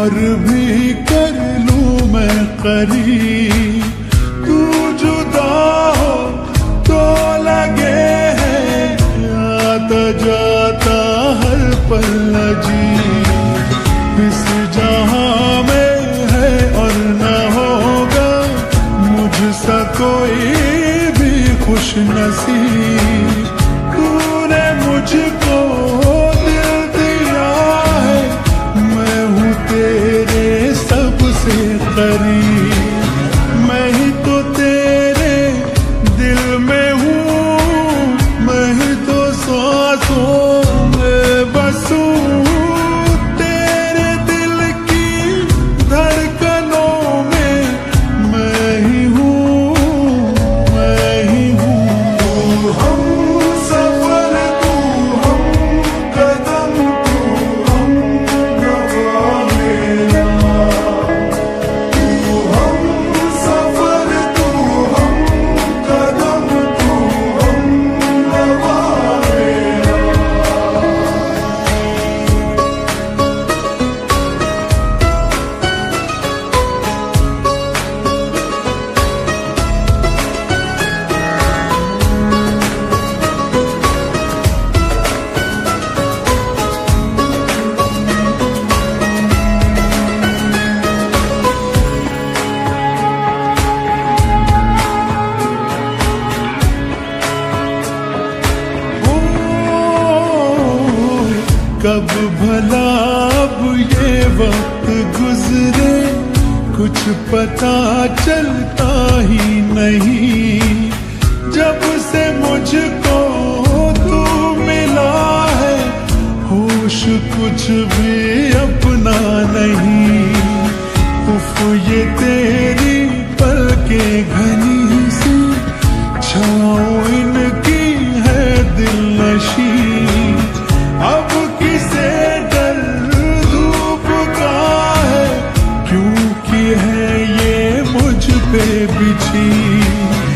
और भी कर लू मैं करी तू जुदा हो तो लगे है, आता जाता हर पल जी इस जहाँ में है और न होगा मुझसे कोई भी खुश नसीब कब भला अब ये वक्त गुजरे? कुछ पता चलता ही You.